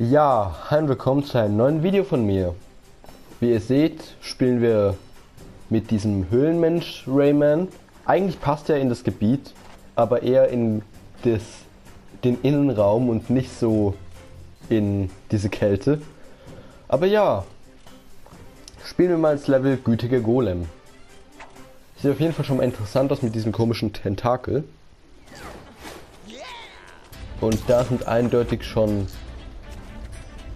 Ja, hallo und willkommen zu einem neuen Video von mir. Wie ihr seht, spielen wir mit diesem Höhlenmensch Rayman. Eigentlich passt er in das Gebiet, aber eher in das, den Innenraum und nicht so in diese Kälte. Aber ja, spielen wir mal das Level Gütiger Golem. Sieht auf jeden Fall schon mal interessant aus mit diesem komischen Tentakel. Und da sind eindeutig schon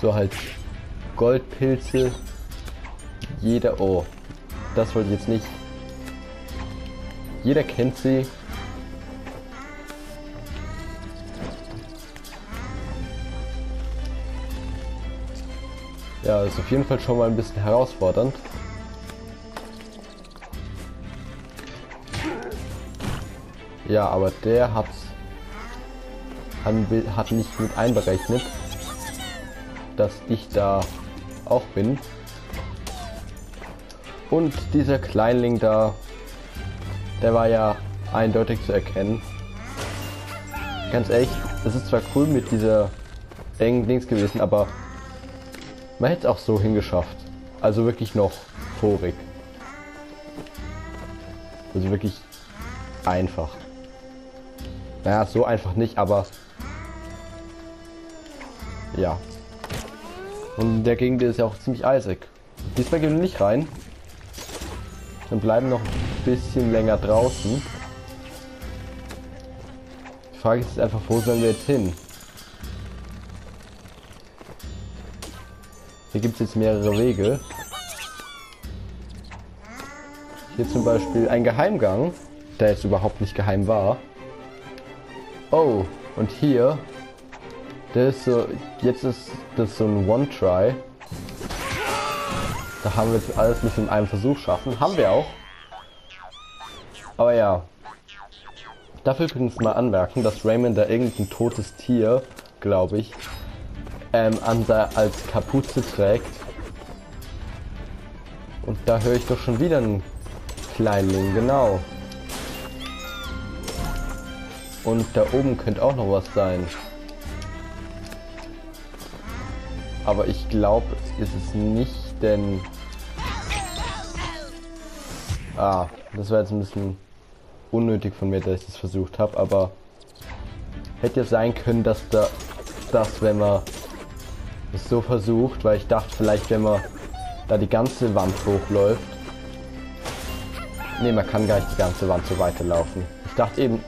so halt Goldpilze. Jeder, oh, das wollte ich jetzt nicht. Jeder kennt sie. Ja, ist auf jeden Fall schon mal ein bisschen herausfordernd. Ja, aber der hat, hat nicht mit einberechnet, dass ich da auch bin. Und dieser Kleinling da, der war ja eindeutig zu erkennen. Ganz ehrlich, es ist zwar cool mit dieser engen Dings gewesen, aber man hätte es auch so hingeschafft. Also wirklich noch vorig. Also wirklich einfach. Naja, so einfach nicht, aber ja. Und der Gegend ist ja auch ziemlich eisig. Diesmal gehen wir nicht rein. Und bleiben noch ein bisschen länger draußen. Die Frage ist einfach, wo sollen wir jetzt hin? Hier gibt es jetzt mehrere Wege. Hier zum Beispiel ein Geheimgang, der jetzt überhaupt nicht geheim war. Oh, und hier, der ist so, jetzt ist das so ein One-Try. Da haben wir jetzt alles nicht in einem Versuch schaffen. Haben wir auch. Aber ja. Dafür übrigens mal anmerken, dass Raymond da irgendein totes Tier, glaube ich, ähm, an als Kapuze trägt. Und da höre ich doch schon wieder einen Kleinling, genau. Und da oben könnte auch noch was sein. Aber ich glaube, ist es nicht, denn... Ah, das war jetzt ein bisschen unnötig von mir, dass ich das versucht habe, aber hätte ja sein können, dass da das, wenn man es so versucht, weil ich dachte vielleicht, wenn man da die ganze Wand hochläuft. Ne, man kann gar nicht die ganze Wand so weiterlaufen. Ich dachte eben,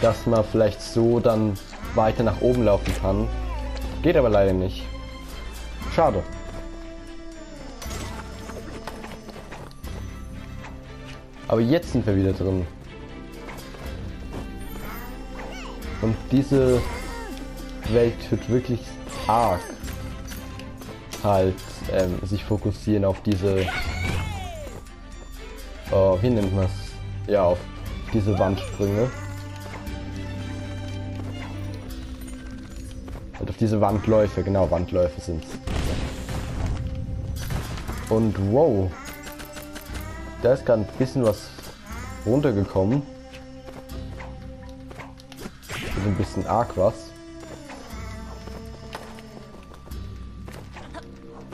dass man vielleicht so dann weiter nach oben laufen kann. Geht aber leider nicht. Schade. Aber jetzt sind wir wieder drin. Und diese Welt wird wirklich arg halt ähm, sich fokussieren auf diese oh, wie nennt man es? Ja, auf diese Wandsprünge. Und auf diese Wandläufe, genau, Wandläufe sind Und wow. Da ist gerade ein bisschen was runtergekommen. Also ein bisschen arg was.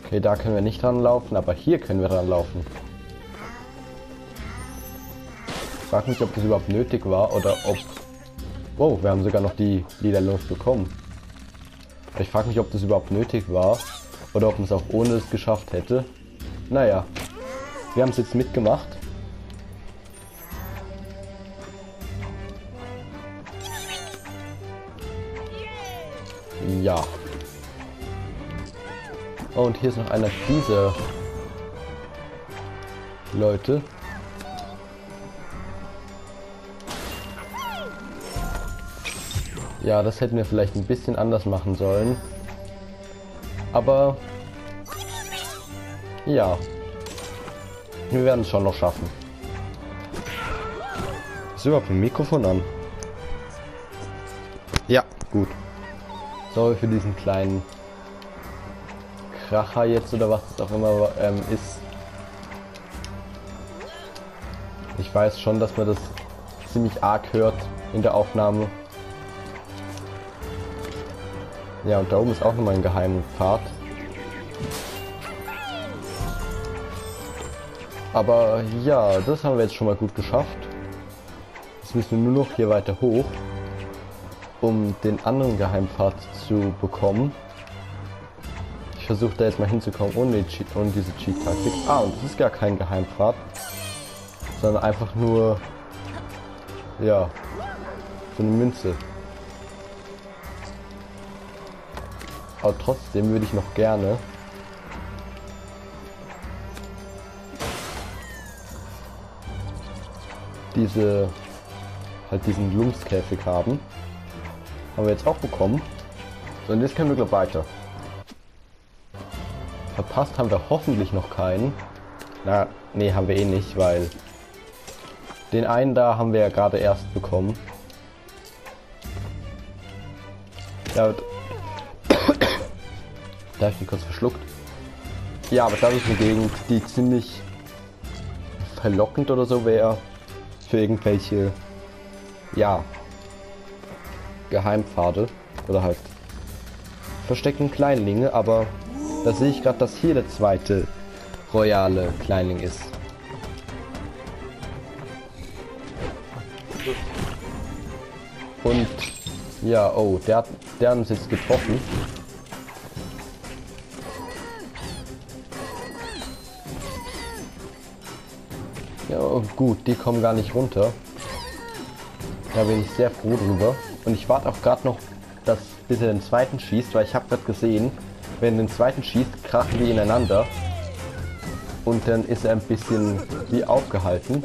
Okay, da können wir nicht dran laufen, aber hier können wir dran laufen. Ich frage mich, ob das überhaupt nötig war oder ob... Wow, wir haben sogar noch die lila bekommen. Ich frage mich, ob das überhaupt nötig war oder ob man es auch ohne es geschafft hätte. Naja, wir haben es jetzt mitgemacht. Ja. Oh, und hier ist noch einer dieser Leute. Ja, das hätten wir vielleicht ein bisschen anders machen sollen. Aber ja, wir werden es schon noch schaffen. Ist überhaupt ein Mikrofon an? Ja, gut. Sorry für diesen kleinen Kracher jetzt oder was es auch immer ähm, ist. Ich weiß schon, dass man das ziemlich arg hört in der Aufnahme. Ja, und da oben ist auch nochmal ein geheimer Pfad. Aber ja, das haben wir jetzt schon mal gut geschafft. Jetzt müssen wir nur noch hier weiter hoch, um den anderen Geheimpfad zu bekommen. Ich versuche da jetzt mal hinzukommen ohne, die Cheat, ohne diese Cheat-Taktik. Ah, und das ist gar kein Geheimpfad, sondern einfach nur, ja, so eine Münze. Aber trotzdem würde ich noch gerne diese halt diesen Lumskäfig haben. Haben wir jetzt auch bekommen. So, und jetzt können wir glaube weiter. Verpasst haben wir hoffentlich noch keinen. Na, nee, haben wir eh nicht, weil den einen da haben wir ja gerade erst bekommen. Ja, da habe ich mich kurz verschluckt. Ja, aber das ist eine Gegend, die ziemlich verlockend oder so wäre für irgendwelche, ja, Geheimpfade oder halt versteckten Kleinlinge, aber da sehe ich gerade, dass hier der zweite royale Kleinling ist. Und ja, oh, der, der hat uns jetzt getroffen. Ja, gut, die kommen gar nicht runter. Da bin ich sehr froh drüber. Und ich warte auch gerade noch, dass bis er den zweiten schießt, weil ich habe gerade gesehen, wenn er den zweiten schießt, krachen die ineinander. Und dann ist er ein bisschen wie aufgehalten.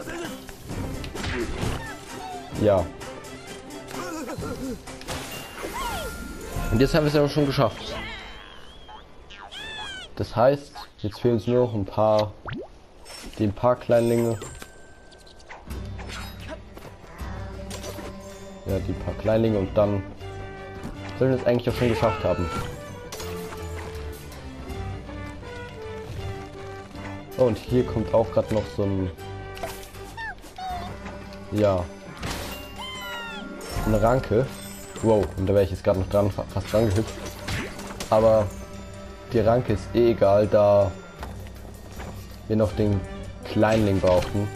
Ja. Und jetzt haben wir es aber schon geschafft. Das heißt, jetzt fehlen uns nur noch ein paar, die ein paar Kleinlinge. Ja, die paar Kleinlinge und dann sollen wir es eigentlich auch schon geschafft haben. Oh, und hier kommt auch gerade noch so ein ja eine Ranke. Wow, und da wäre ich jetzt gerade noch dran, fast dran gehüpft. Aber die Ranke ist eh egal, da wir noch den Kleinling brauchen.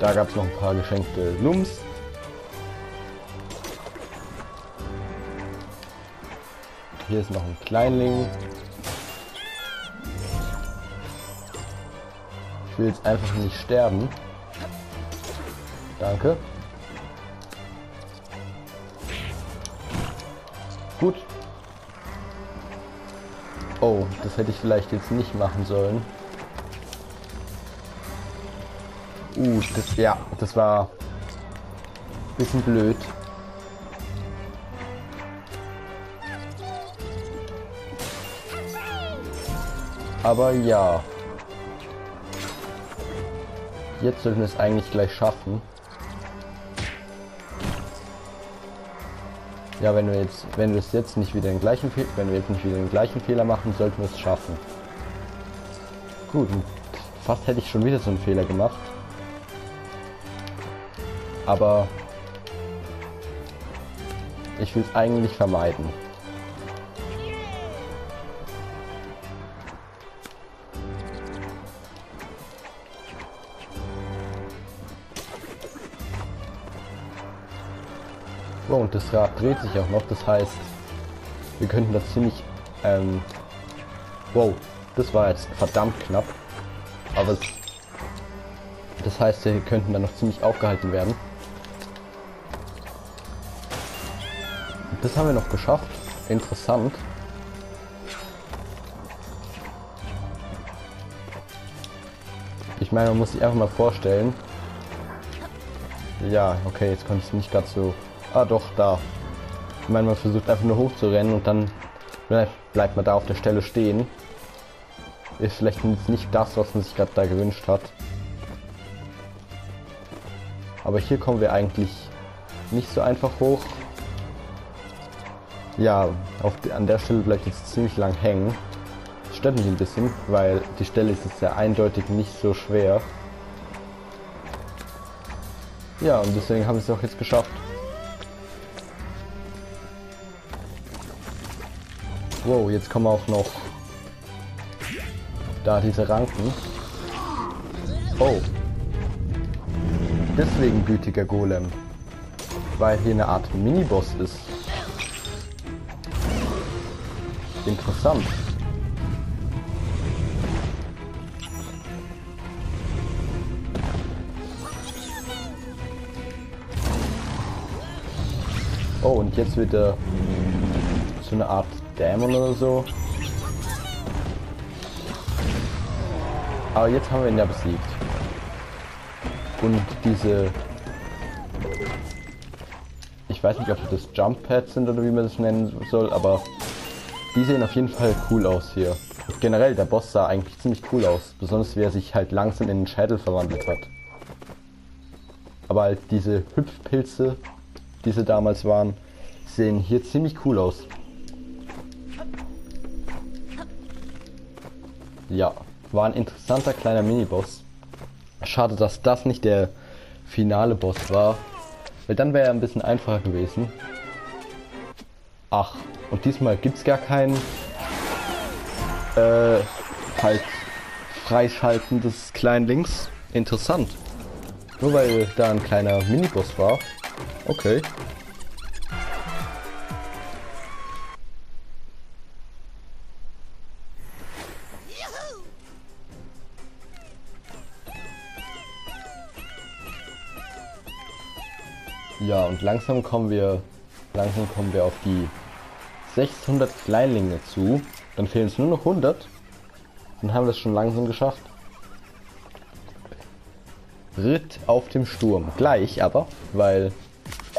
Da gab es noch ein paar geschenkte Lums. Hier ist noch ein Kleinling. Ich will jetzt einfach nicht sterben. Danke. Gut. Oh, das hätte ich vielleicht jetzt nicht machen sollen. Uh, das, ja, das war ein bisschen blöd. Aber ja. Jetzt sollten wir es eigentlich gleich schaffen. Ja, wenn wir jetzt, wenn wir es jetzt nicht wieder den gleichen Fehler, wenn wir jetzt nicht wieder den gleichen Fehler machen, sollten wir es schaffen. Gut, fast hätte ich schon wieder so einen Fehler gemacht. Aber ich will es eigentlich vermeiden. Oh, und das Rad dreht sich auch noch, das heißt, wir könnten das ziemlich, ähm, wow, das war jetzt verdammt knapp, aber es, das heißt, wir könnten dann noch ziemlich aufgehalten werden. Das haben wir noch geschafft. Interessant. Ich meine, man muss sich einfach mal vorstellen. Ja, okay, jetzt konnte ich nicht gerade so. Ah, doch, da. Ich meine, man versucht einfach nur hochzurennen und dann bleibt man da auf der Stelle stehen. Ist vielleicht nicht das, was man sich gerade da gewünscht hat. Aber hier kommen wir eigentlich nicht so einfach hoch. Ja, auf an der Stelle bleibt jetzt ziemlich lang hängen. Das stört mich ein bisschen, weil die Stelle ist jetzt ja eindeutig nicht so schwer. Ja, und deswegen haben wir es auch jetzt geschafft. Wow, jetzt kommen auch noch da diese Ranken. Oh. Deswegen gütiger Golem. Weil hier eine Art Miniboss ist. Interessant. Oh, und jetzt wird er so eine Art Dämon oder so. Aber jetzt haben wir ihn ja besiegt. Und diese... Ich weiß nicht, ob das Jump Pads sind oder wie man das nennen soll, aber die sehen auf jeden Fall cool aus hier. Generell, der Boss sah eigentlich ziemlich cool aus. Besonders wie er sich halt langsam in den Schädel verwandelt hat. Aber halt diese Hüpfpilze, die sie damals waren, sehen hier ziemlich cool aus. Ja, war ein interessanter kleiner Miniboss. Schade, dass das nicht der finale Boss war. Weil dann wäre er ein bisschen einfacher gewesen. Ach, und diesmal gibt es gar kein äh, halt Freischalten des kleinen Links. Interessant. Nur weil da ein kleiner Miniboss war. Okay. Ja, und langsam kommen wir langsam kommen wir auf die 600 Kleinlinge zu. Dann fehlen es nur noch 100. Dann haben wir es schon langsam geschafft. Ritt auf dem Sturm. Gleich aber, weil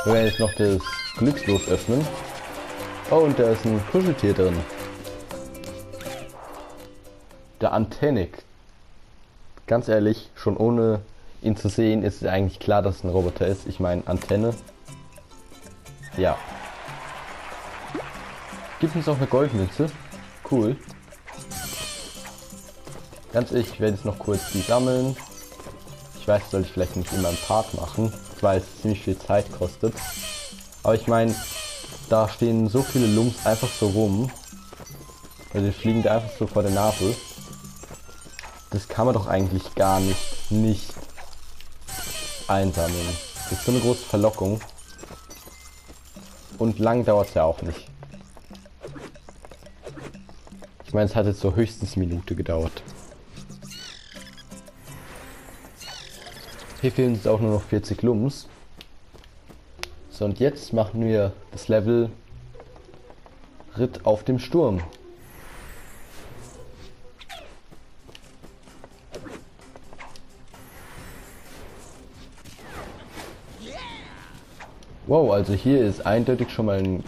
wir werden jetzt noch das Glückslos öffnen. Oh, und da ist ein Kuscheltier drin. Der Antennik. Ganz ehrlich, schon ohne ihn zu sehen, ist eigentlich klar, dass es ein Roboter ist. Ich meine, Antenne. Ja. Gibt uns auch eine Goldmünze. Cool. Ganz ehrlich, ich werde jetzt noch kurz die sammeln. Ich weiß, soll ich vielleicht nicht immer im Part machen, weil es ziemlich viel Zeit kostet. Aber ich meine, da stehen so viele Lumps einfach so rum. Also die fliegen da einfach so vor der Nase. Das kann man doch eigentlich gar nicht, nicht einsammeln. Das ist so eine große Verlockung. Und lang dauert es ja auch nicht. Ich meine, es hat jetzt so höchstens Minute gedauert. Hier fehlen uns auch nur noch 40 Lums. So, und jetzt machen wir das Level Ritt auf dem Sturm. Wow, also hier ist eindeutig schon mal ein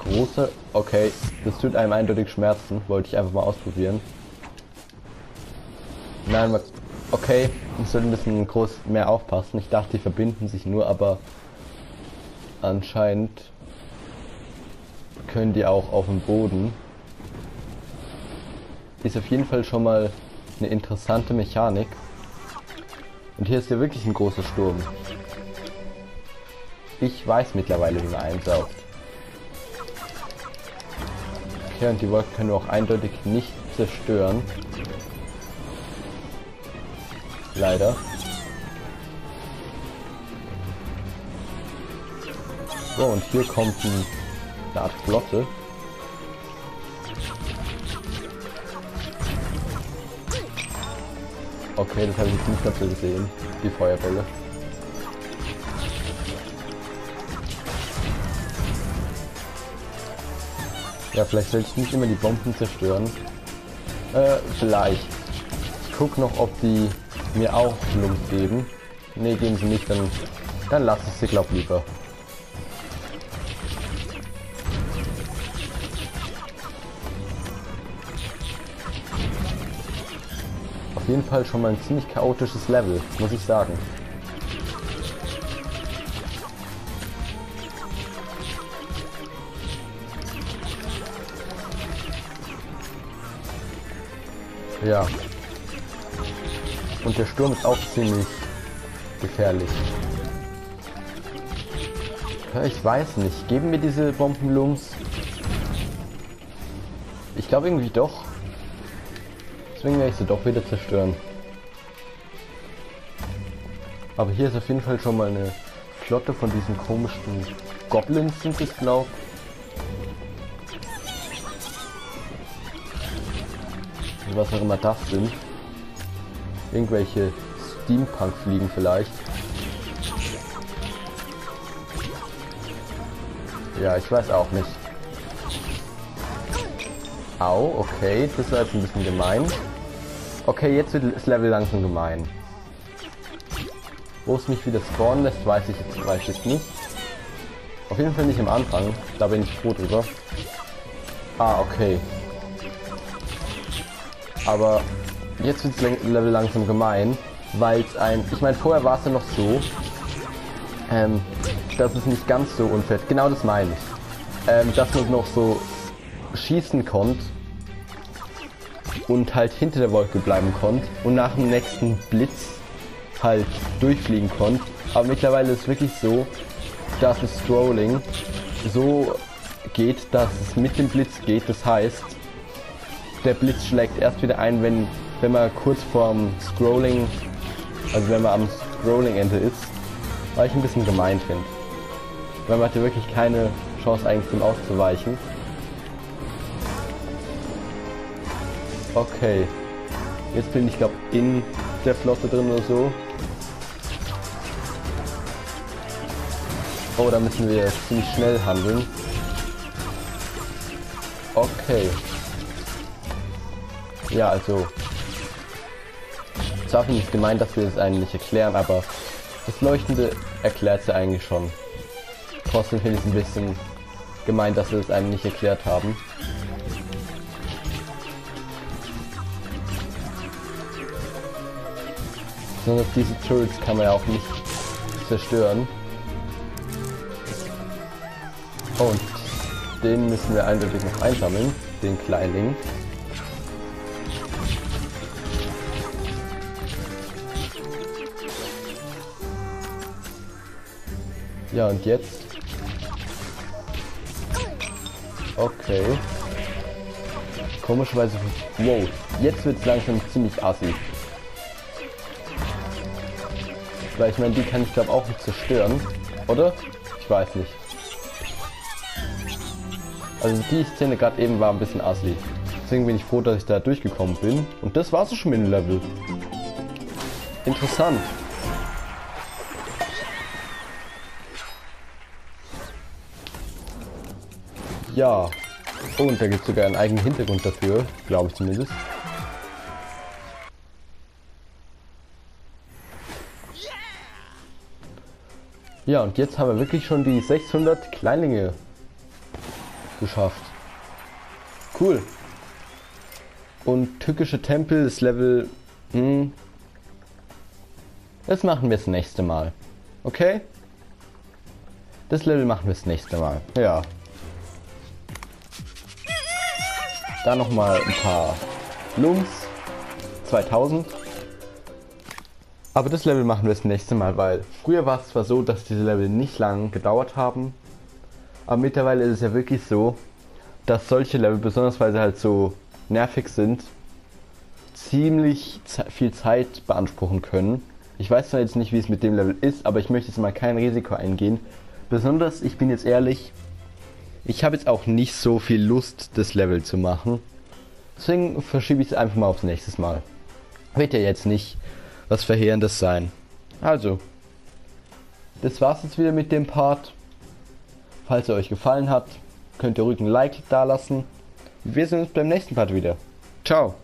großer... Okay, das tut einem eindeutig Schmerzen. Wollte ich einfach mal ausprobieren. Nein, okay, ich sollte ein bisschen groß mehr aufpassen. Ich dachte, die verbinden sich nur, aber anscheinend können die auch auf dem Boden. Ist auf jeden Fall schon mal eine interessante Mechanik. Und hier ist ja wirklich ein großer Sturm. Ich weiß mittlerweile, wie man einsaugt. Okay, und die Wolken können wir auch eindeutig nicht zerstören. Leider. So, und hier kommt ein, eine Art Flotte. Okay, das habe ich nicht mehr so gesehen. Die Feuerbälle. Ja, vielleicht sollte ich nicht immer die Bomben zerstören. Äh, vielleicht. Ich guck noch, ob die mir auch Lump geben. Ne, geben sie nicht, dann, dann lasse ich sie, glaub lieber. Auf jeden Fall schon mal ein ziemlich chaotisches Level, muss ich sagen. Ja. Und der Sturm ist auch ziemlich gefährlich. Ich weiß nicht. Geben mir diese Bombenlums? Ich glaube irgendwie doch. Deswegen werde ich sie doch wieder zerstören. Aber hier ist auf jeden Fall schon mal eine Flotte von diesen komischen Goblins sind es, glaube Was auch immer das sind. Irgendwelche Steampunk-Fliegen vielleicht. Ja, ich weiß auch nicht. Au, okay, das war jetzt ein bisschen gemein. Okay, jetzt wird das Level langsam gemein. Wo es mich wieder spawnen lässt, weiß ich jetzt, weiß ich nicht. Auf jeden Fall nicht am Anfang, da bin ich froh drüber. Ah, okay. Aber jetzt wird das Level langsam gemein, weil es ein... Ich meine, vorher war es ja noch so, ähm, dass es nicht ganz so unfair Genau das meine ich. Ähm, dass man noch so schießen konnte und halt hinter der Wolke bleiben konnte und nach dem nächsten Blitz halt durchfliegen konnte. Aber mittlerweile ist es wirklich so, dass das Scrolling so geht, dass es mit dem Blitz geht. Das heißt, der Blitz schlägt erst wieder ein, wenn, wenn man kurz vorm Scrolling, also wenn man am Scrolling-Ende ist, weil ich ein bisschen gemein finde. Weil man hatte wirklich keine Chance eigentlich dem auszuweichen. Okay. Jetzt bin ich glaube in der Flotte drin oder so. Oh, da müssen wir ziemlich schnell handeln. Okay. Ja, also. Es war nicht gemeint, dass wir es das eigentlich erklären, aber das Leuchtende erklärt sie eigentlich schon. Trotzdem finde ich es ein bisschen gemeint, dass wir es einem nicht erklärt haben. Besonders diese Turrets kann man ja auch nicht zerstören. Und den müssen wir eindeutig noch einsammeln, den Kleinling. Ja, und jetzt? Okay. Komischerweise... Wow, jetzt wird es langsam ziemlich assi. Weil ich meine, die kann ich glaube auch nicht zerstören. Oder? Ich weiß nicht. Also die Szene gerade eben war ein bisschen assi. Deswegen bin ich froh, dass ich da durchgekommen bin. Und das war's schon mit dem Level. Interessant. Ja. Und da gibt es sogar einen eigenen Hintergrund dafür, glaube ich zumindest. Ja, und jetzt haben wir wirklich schon die 600 Kleinlinge geschafft. Cool. Und tückische Tempel ist Level... Hm, das machen wir das nächste Mal. Okay? Das Level machen wir das nächste Mal. Ja. Da nochmal ein paar Lums. 2000. Aber das Level machen wir das nächste Mal, weil früher war es zwar so, dass diese Level nicht lang gedauert haben, aber mittlerweile ist es ja wirklich so, dass solche Level, besonders weil sie halt so nervig sind, ziemlich viel Zeit beanspruchen können. Ich weiß zwar jetzt nicht, wie es mit dem Level ist, aber ich möchte jetzt mal kein Risiko eingehen. Besonders, ich bin jetzt ehrlich, ich habe jetzt auch nicht so viel Lust, das Level zu machen. Deswegen verschiebe ich es einfach mal aufs nächste Mal. Wird ja jetzt nicht was Verheerendes sein. Also, das war's jetzt wieder mit dem Part. Falls er euch gefallen hat, könnt ihr ruhig ein Like da lassen. Wir sehen uns beim nächsten Part wieder. Ciao.